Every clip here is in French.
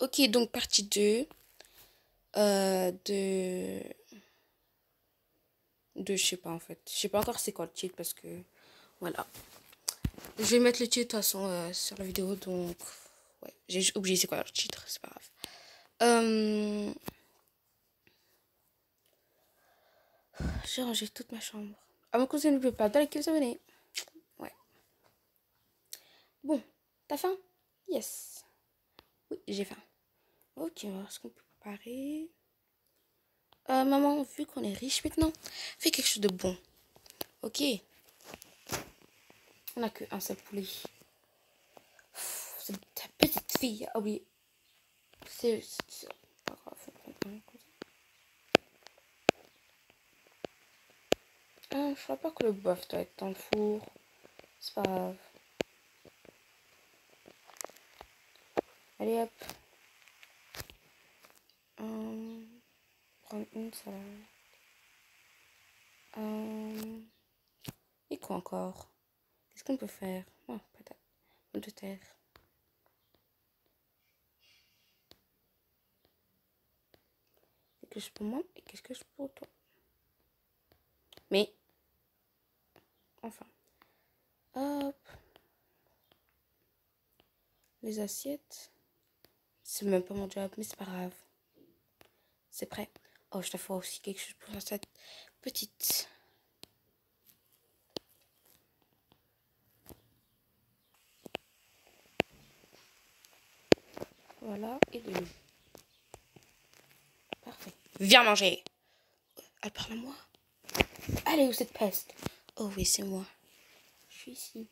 Ok, donc partie 2 euh, de... De, je sais pas en fait. Je sais pas encore c'est quoi le titre parce que... Voilà. Je vais mettre le titre de toute façon euh, sur la vidéo, donc... Ouais, j'ai oublié c'est quoi le titre, c'est pas grave. Euh... J'ai rangé toute ma chambre. À mon cousin ne peut pas dans lesquels abonnés. Ouais. Bon, t'as faim? Yes. Oui, j'ai faim. Ok, on va voir ce qu'on peut préparer. Euh, maman, vu qu'on est riche maintenant, fais quelque chose de bon. Ok. On n'a qu'un seul poulet. C'est ta petite fille. Ah oui. C'est pas grave. Ah, je crois pas que le bœuf doit être dans le four. C'est pas grave. Allez hop. Hum, prendre une salade. Hum, et quoi encore? Qu'est-ce qu'on peut faire? Oh, patate. de terre. Qu'est-ce que je pour moi? Et qu'est-ce que je pour toi Mais, enfin. Hop. Les assiettes. C'est même pas mon job, mais c'est pas grave. C'est prêt. Oh, je te fais aussi quelque chose pour cette petite. Voilà, et de. Parfait. Viens manger. Elle parle à moi. Allez, où cette peste? Oh oui, c'est moi. Je suis ici.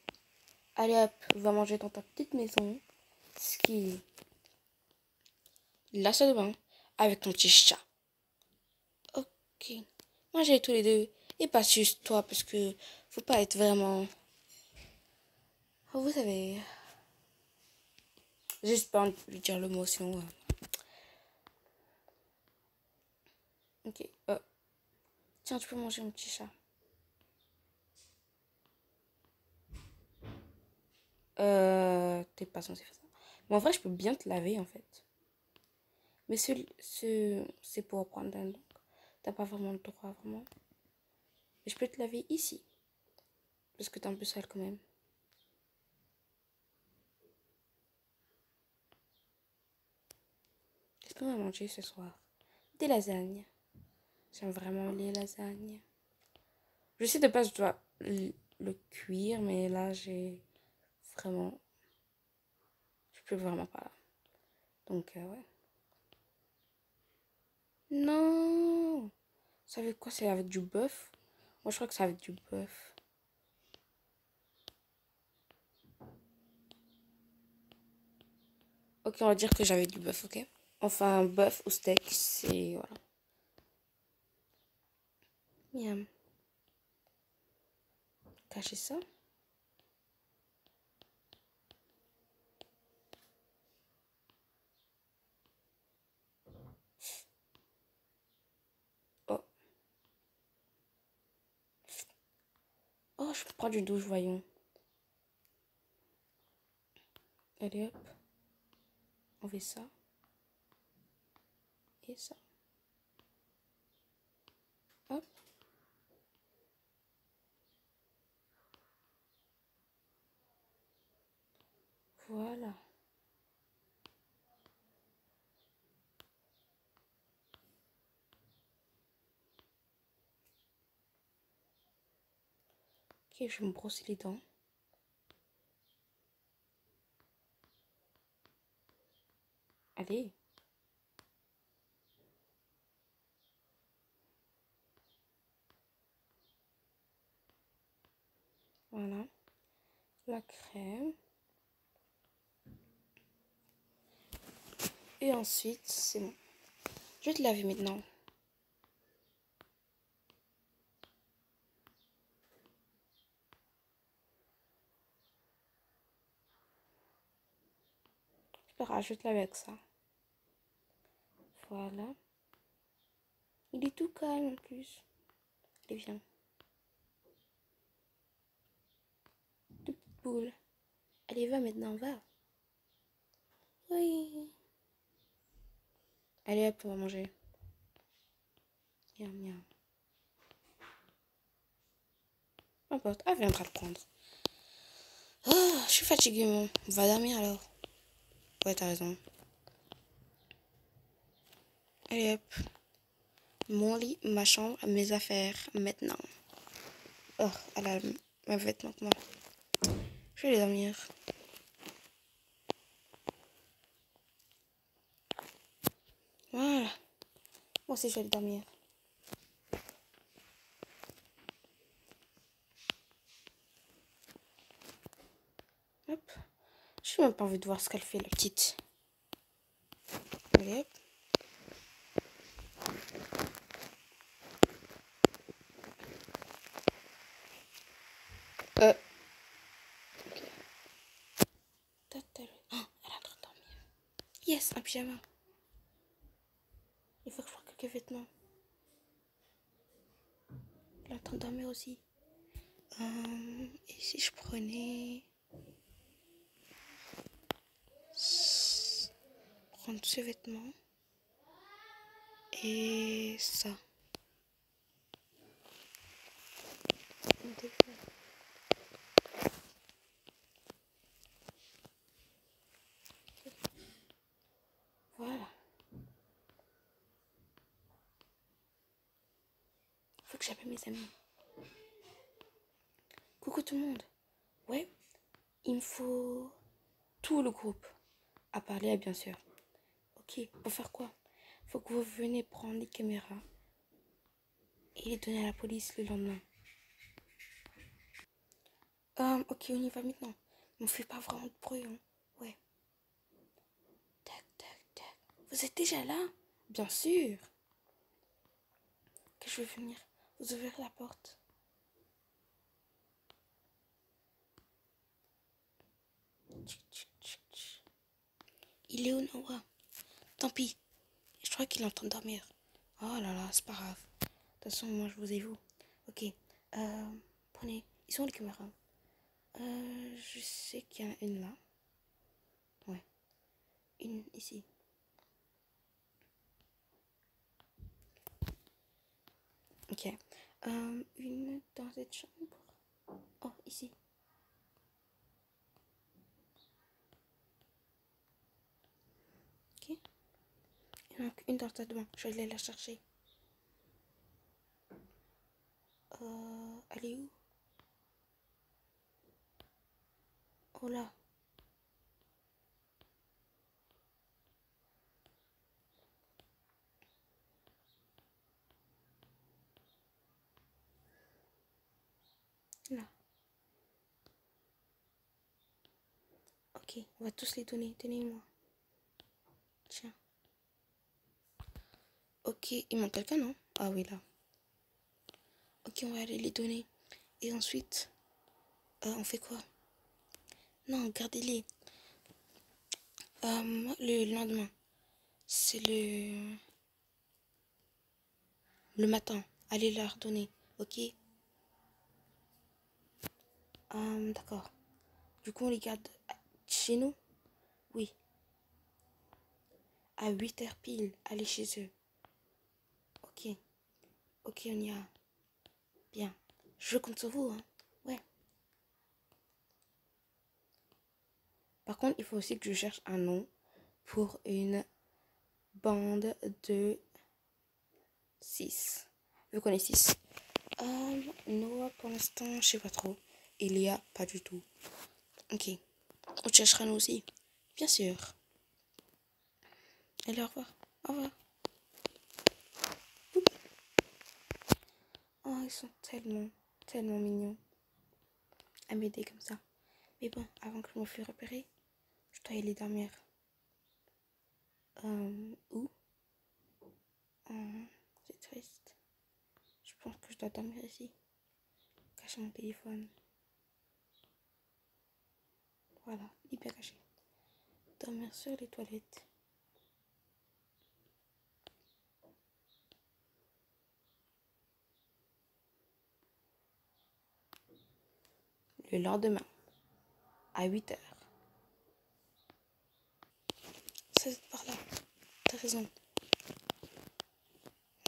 Allez hop, va manger dans ta petite maison. Ce qui la salle avec ton petit chat. Ok. Mangez tous les deux. Et pas juste toi, parce que faut pas être vraiment... Vous savez... Juste pas lui dire le mot, sinon... Ok. Euh. Tiens, tu peux manger mon petit chat. Euh... T'es pas censé faire ça. Mais en vrai, je peux bien te laver, en fait. Mais ce, ce c'est pour apprendre un donc t'as pas vraiment le droit vraiment. Mais je peux te laver ici. Parce que t'es un peu sale quand même. Qu'est-ce qu'on va manger ce soir? Des lasagnes. J'aime vraiment les lasagnes. Je sais de base je dois le cuire, mais là j'ai vraiment... Je peux vraiment pas. Donc euh, ouais. Non Ça avec quoi C'est avec du bœuf? Moi je crois que c'est avec du bœuf. Ok, on va dire que j'avais du bœuf, ok? Enfin, bœuf ou steak, c'est... Voilà. Miam. Cacher ça. Oh, je prends du douche, voyons. Allez hop. On fait ça. Et ça. Hop. Voilà. Ok, je vais me brosser les dents. Allez. Voilà. La crème. Et ensuite, c'est bon. Je vais te laver maintenant. Je rajoute avec ça. Voilà. Il est tout calme en plus. Allez, viens. Toute poule. Allez, va maintenant, va. Oui. Allez hop, on va manger. Miam, miam. Peu importe, elle viendra le prendre. Oh, je suis fatiguée. On va dormir alors. Ouais, t'as raison. Allez hop. Mon lit, ma chambre, mes affaires, maintenant. Oh, elle a mes vêtements que moi. Je vais aller dormir. Voilà. Moi aussi, je vais aller dormir. Hop. Je n'ai même pas envie de voir ce qu'elle fait, la petite. Allez. Euh. Oh, elle est en train de dormir. Yes, un pyjama. Il faut que je prenne quelques vêtements. Elle est en train de dormir aussi. Euh, et si je prenais... Prendre ce vêtement. Et ça. Voilà. Faut que j'appelle mes amis. Coucou tout le monde. Ouais, il me faut tout le groupe. À parler, bien sûr. Pour faire quoi? Faut que vous venez prendre les caméras et les donner à la police le lendemain. Euh, ok, on y va maintenant. On fait pas vraiment de bruit, hein. Ouais. Tac, tac, tac. Vous êtes déjà là? Bien sûr. Que je vais venir vous ouvrir la porte. Il est où Noah? Tant pis. Je crois qu'il est en train de dormir. Oh là là, c'est pas grave. De toute façon, moi je vous ai vu. Ok. Euh, prenez. Ils sont les caméras? Euh, Je sais qu'il y en a une là. Ouais. Une ici. Ok. Euh, une dans cette chambre? Oh, ici. Ok. Et donc, une dans ta demande. Je vais aller la chercher. Euh, où? Oh là. Là. Ok, on va tous les donner. Tenez-moi. Tiens. Ok, il manque quelqu'un, non? Ah oui, là. Ok, on va aller les donner. Et ensuite, euh, on fait quoi? Non, gardez-les. Euh, le lendemain, c'est le... Le matin. Allez leur donner, ok? Euh, D'accord. Du coup, on les garde chez nous? Oui. À 8 heures pile, allez chez eux. Ok. On y a. Bien. Je compte sur vous, hein. Ouais. Par contre, il faut aussi que je cherche un nom pour une bande de 6. Vu qu'on est 6. Euh, Noah, pour l'instant, je sais pas trop. Il y a pas du tout. Ok. On cherchera nous aussi. Bien sûr. Allez, au revoir. Au revoir. Oh, ils sont tellement, tellement mignons. À m'aider comme ça. Mais bon, avant que je me fasse repérer, je dois aller dormir. Euh, où? Euh, C'est triste. Je pense que je dois dormir ici. Cacher mon téléphone. Voilà, hyper caché. Dormir sur les toilettes. Le lendemain, à 8 heures. C'est par là. T'as raison.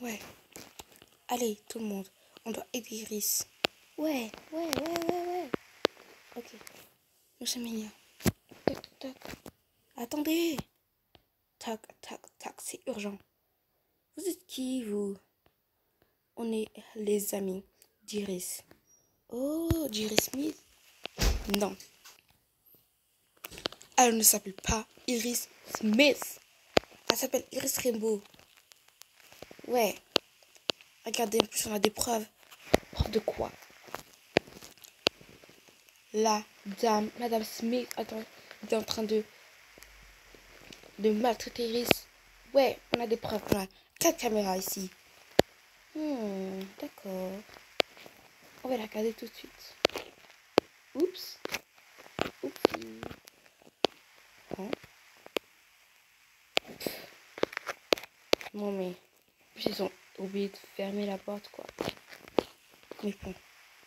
Ouais. Allez, tout le monde. On doit aider Iris. Ouais, ouais, ouais, ouais, ouais. Ok. Nous. Tac, tac, tac. Attendez. Tac, tac, tac. C'est urgent. Vous êtes qui, vous? On est les amis d'Iris. Oh, d'Iris Smith Non. Elle ne s'appelle pas Iris Smith. Elle s'appelle Iris Rainbow. Ouais. Regardez, en plus, on a des preuves. Preuves de quoi? La dame, Madame Smith, attends, est en train de, de maltraiter Iris. Ouais, on a des preuves. On a quatre caméras ici. Hmm, d'accord. On va la regarder tout de suite. Oups. Oups. Hein? Non mais, ils ont oublié de fermer la porte quoi. Mais bon,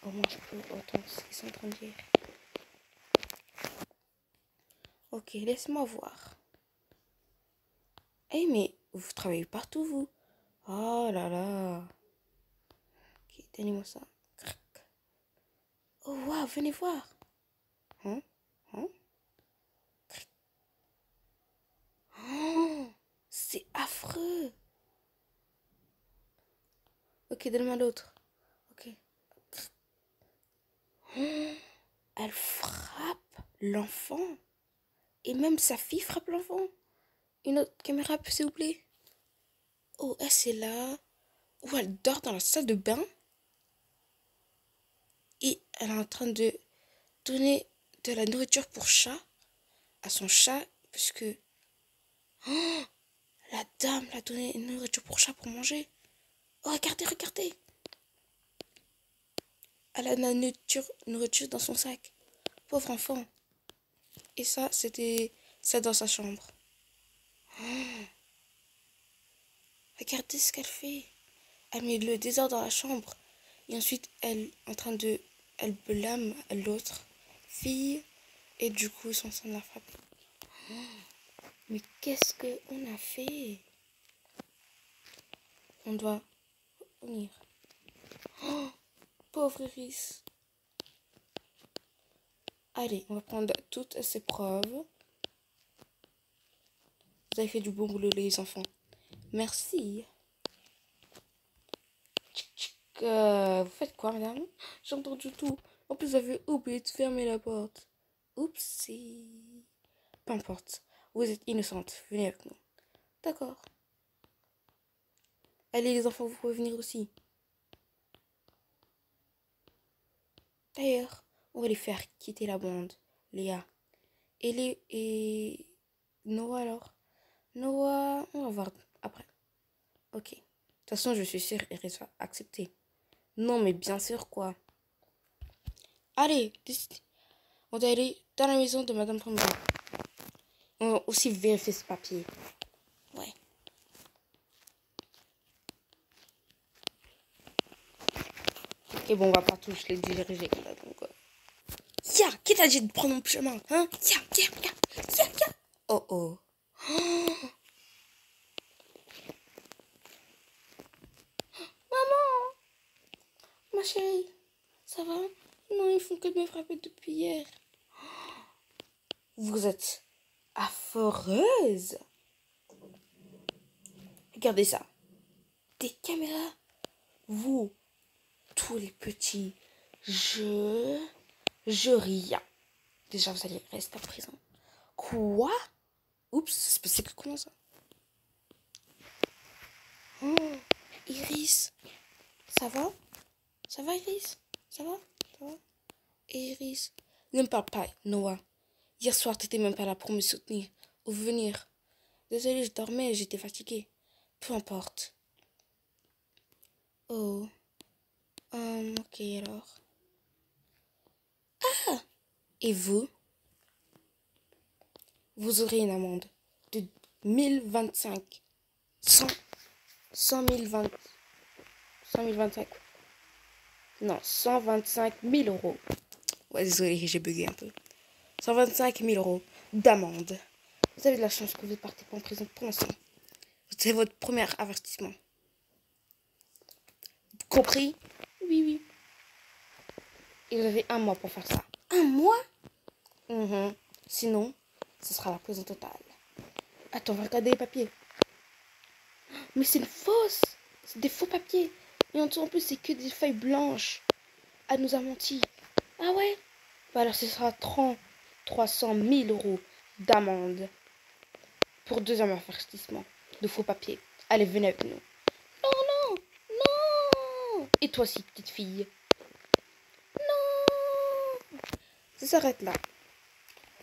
au je peux entendre ce qu'ils sont en train de dire. Ok, laisse-moi voir. Eh mais, vous travaillez partout vous Oh là là. Ok, tenez-moi ça. Oh waouh, venez voir. Hein? Hein? Oh, c'est affreux. Ok, donne-moi l'autre. Ok. Oh, elle frappe l'enfant. Et même sa fille frappe l'enfant. Une autre caméra, s'il vous plaît. Oh, elle c'est là. Où elle dort dans la salle de bain? Elle est en train de donner de la nourriture pour chat à son chat. Parce que Oh, la dame l'a donné une nourriture pour chat pour manger. Oh, regardez, regardez. Elle a de la nourriture, nourriture dans son sac. Pauvre enfant. Et ça, c'était ça dans sa chambre. Oh. Regardez ce qu'elle fait. Elle met le désordre dans la chambre. Et ensuite, elle est en train de... Elle blâme l'autre fille. Et du coup, son sang la frappe. Oh. Mais qu'est-ce qu'on a fait? On doit venir. Oh, pauvre Iris. Allez, on va prendre toutes ces preuves. Vous avez fait du bon boulot, les enfants. Merci. Euh, vous faites quoi, madame? J'ai entendu tout. En plus, avez oublié de fermer la porte. Oupsie. Peu importe. Vous êtes innocente. Venez avec nous. D'accord. Allez les enfants, vous pouvez venir aussi. D'ailleurs, on va les faire quitter la bande, Léa. Et les et Noah alors? Noah, on va voir après. Ok. De toute façon, je suis sûre qu'elle va accepter. Non, mais bien sûr quoi. Allez, on va aller dans la maison de Madame Pomba. On va aussi vérifier ce papier. Ouais. Et bon, on va pas tous les diriger. Tiens, qui t'a dit de prendre mon chemin Hein? Tiens, tiens, tiens, tiens, tiens. Oh oh. oh. Maman Ma ça va? Non, ils font que me frapper depuis hier. Vous êtes affreuse. Regardez ça. Des caméras. Vous, tous les petits, je... Je rien. Déjà, vous allez rester à prison. Quoi? Oups, c'est possible comment ça? Oh, Iris, ça va? Ça va, Iris? Ça va? Ça va? Iris, ne me parle pas, Noah. Hier soir, t'étais même pas là pour me soutenir ou venir. Désolée, je dormais, j'étais fatiguée. Peu importe. Oh. Um, ok, alors. Ah Et vous? Vous aurez une amende de 1025. 100. 100 020. 100 025. Non, 125 000 euros. Ouais, désolé, j'ai bugué un peu. 125 000 euros d'amende. Vous avez de la chance que vous partez pas en prison pour l'instant. C'est votre premier avertissement. Compris? Oui, oui. Et vous avez un mois pour faire ça. Un mois? Mhm. Sinon, ce sera la prison totale. Attends, on va regarder les papiers. Mais c'est une fausse C'est des faux papiers. Et en dessous, en plus, c'est que des feuilles blanches. Elle nous a menti. Ah ouais? Bah alors, ce sera 30, 300 000 euros d'amende pour deux avertissements de faux papiers. Allez, venez avec nous. Non, non, non Et toi aussi, petite fille. Non Ça s'arrête là.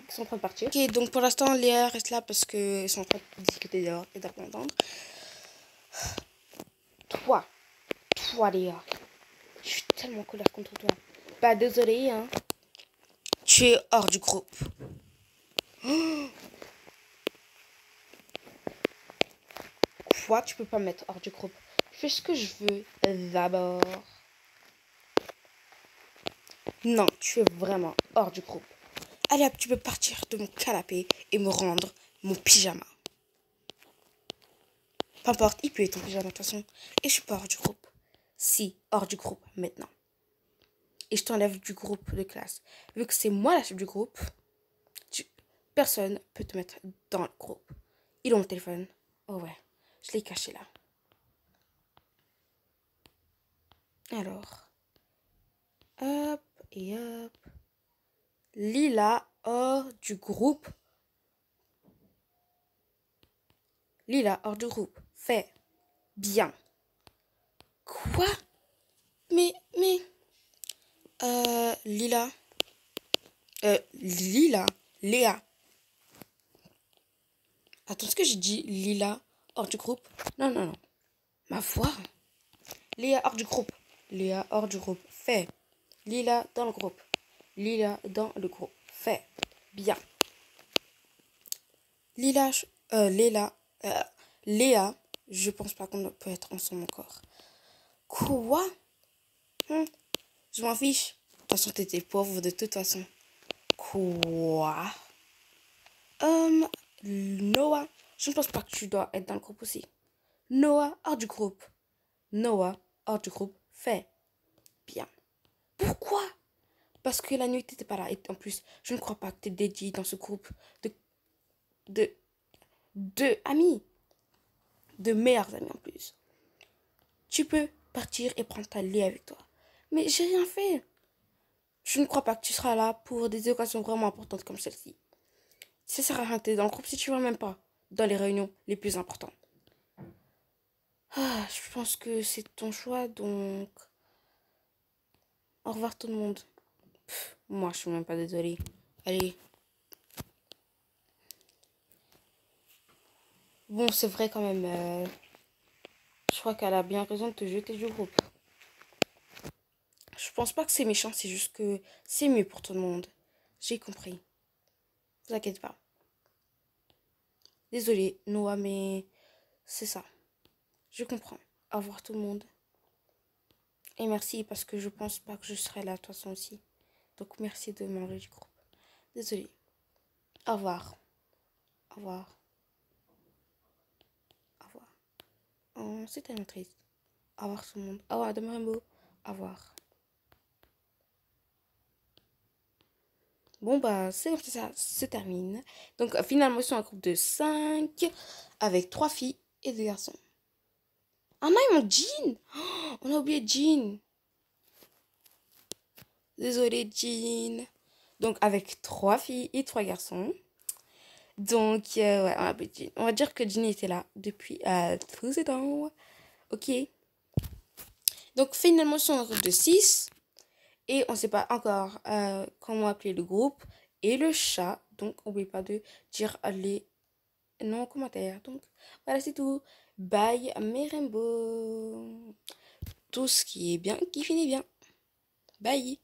Ils sont en train de partir. Ok, donc pour l'instant, Léa reste là parce qu'ils sont en train de discuter dehors et d'entendre. Toi, toi, Léa, je suis tellement en colère contre toi. Bah, désolé, hein. Tu es hors du groupe. Quoi Tu peux pas mettre hors du groupe? Je fais ce que je veux d'abord. Non, tu es vraiment hors du groupe. Allez hop, tu peux partir de mon canapé et me rendre mon pyjama. Peu importe, il peut être ton pyjama de toute façon. Et je suis pas hors du groupe. Si, hors du groupe maintenant. Et je t'enlève du groupe de classe. Vu que c'est moi la chef du groupe, personne peut te mettre dans le groupe. Ils ont le téléphone. Oh ouais, je l'ai caché là. Alors, hop et hop. Lila hors du groupe. Lila hors du groupe. Fait. Bien. Quoi? Mais, mais... Euh, Lila. Euh, Lila? Léa. Attends, ce que j'ai dit Lila hors du groupe? Non, non, non. Ma voix. Léa hors du groupe. Léa hors du groupe. Fait. Lila dans le groupe. Lila dans le groupe. Fait. Bien. Lila, euh, euh, Léa, je pense pas qu'on peut être ensemble encore. Quoi? Hum, Je m'en fiche. De toute façon, t'étais pauvre de toute façon. Quoi? Um, Noah, je ne pense pas que tu dois être dans le groupe aussi. Noah, hors du groupe. Noah, hors du groupe. Fait. Bien. Pourquoi? Parce que la nuit, tu n'étais pas là. Et en plus, je ne crois pas que tu es dédié dans ce groupe de, de, de amis. De meilleurs amis en plus. Tu peux partir et prendre ta lit avec toi. Mais j'ai rien fait. Je ne crois pas que tu seras là pour des occasions vraiment importantes comme celle-ci. Ça sert à rien dans le groupe si tu vas même pas dans les réunions les plus importantes. Ah, je pense que c'est ton choix, donc... Au revoir tout le monde moi, je suis même pas désolée. Allez. Bon, c'est vrai quand même. Euh, je crois qu'elle a bien raison de te jeter du groupe. Je pense pas que c'est méchant, c'est juste que c'est mieux pour tout le monde. J'ai compris. Vous inquiétez pas. Désolée, Noah, mais c'est ça. Je comprends. Au revoir tout le monde. Et merci parce que je pense pas que je serai là, toi aussi. Donc merci de m'enlever du groupe. Désolée. Au revoir. Au revoir. Au revoir. C'est tellement triste. Au revoir tout le monde. Demain beau. Au revoir. Bon bah c'est comme ça, se termine. Donc finalement ils sont un groupe de 5 avec 3 filles et 2 garçons. Ah non ils ont Jean oh, On a oublié Jean Désolée, Jean. Donc, avec trois filles et trois garçons. Donc, euh, ouais, on, va dire que Jean était là depuis euh, tous ces temps. Ok. Donc, finalement, c'est un groupe de 6. Et on ne sait pas encore euh, comment appeler le groupe et le chat. Donc, n'oubliez pas de dire les noms en commentaire. Donc, voilà, c'est tout. Bye, mes. Tout ce qui est bien, qui finit bien. Bye.